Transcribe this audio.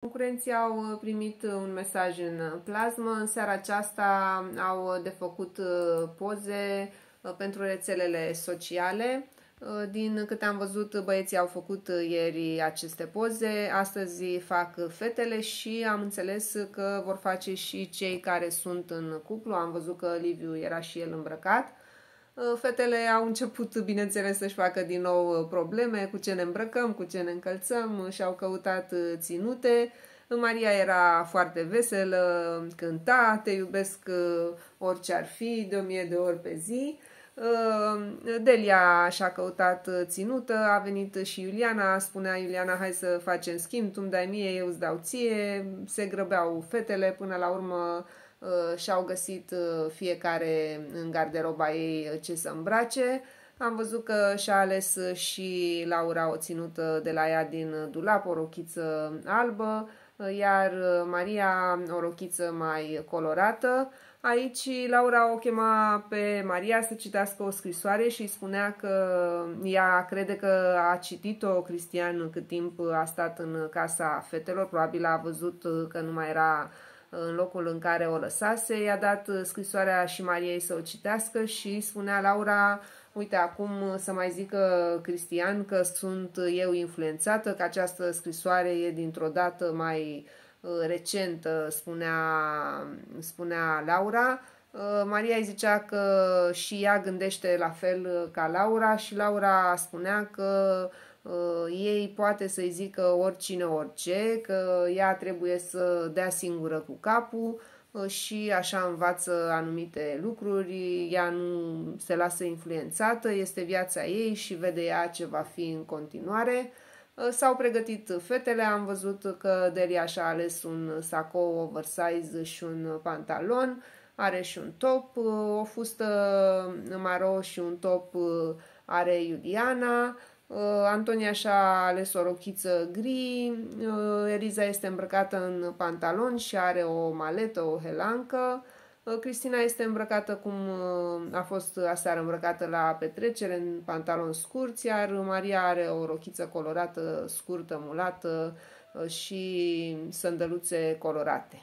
Concurenții au primit un mesaj în plasmă. În seara aceasta au de făcut uh, poze uh, pentru rețelele sociale. Uh, din câte am văzut, băieții au făcut ieri aceste poze, astăzi fac fetele și am înțeles că vor face și cei care sunt în cuplu. Am văzut că Liviu era și el îmbrăcat. Fetele au început, bineînțeles, să-și facă din nou probleme cu ce ne îmbrăcăm, cu ce ne încălțăm și au căutat ținute. Maria era foarte veselă, cânta, te iubesc orice ar fi, de o mie de ori pe zi. Delia și-a căutat ținută, a venit și Iuliana, spunea Iuliana, hai să facem schimb, tu îmi dai mie, eu îți dau ție. Se grăbeau fetele, până la urmă Uh, și-au găsit uh, fiecare în garderoba ei uh, ce să îmbrace. Am văzut că și-a ales și Laura o ținută de la ea din dulap, o rochiță albă, iar Maria o rochiță mai colorată. Aici Laura o chema pe Maria să citească o scrisoare și îi spunea că ea crede că a citit-o Cristian cât timp a stat în casa fetelor, probabil a văzut că nu mai era în locul în care o lăsase, i-a dat scrisoarea și Mariei să o citească și spunea Laura, uite acum să mai zică Cristian că sunt eu influențată, că această scrisoare e dintr-o dată mai uh, recentă, spunea, spunea Laura. Uh, Maria îi zicea că și ea gândește la fel ca Laura și Laura spunea că uh, ei poate să-i zică oricine orice, că ea trebuie să dea singură cu capul uh, și așa învață anumite lucruri, ea nu se lasă influențată, este viața ei și vede ea ce va fi în continuare. Uh, s-au pregătit fetele, am văzut că Delia și-a ales un sacou oversize și un pantalon, are și un top, uh, o fustă maro și un top uh, are Iuliana, Uh, Antonia și-a ales o rochiță gri, uh, Eliza este îmbrăcată în pantalon și are o maletă, o helancă, uh, Cristina este îmbrăcată cum a fost aseară îmbrăcată la petrecere, în pantalon scurt, iar Maria are o rochiță colorată, scurtă, mulată și sândăluțe colorate.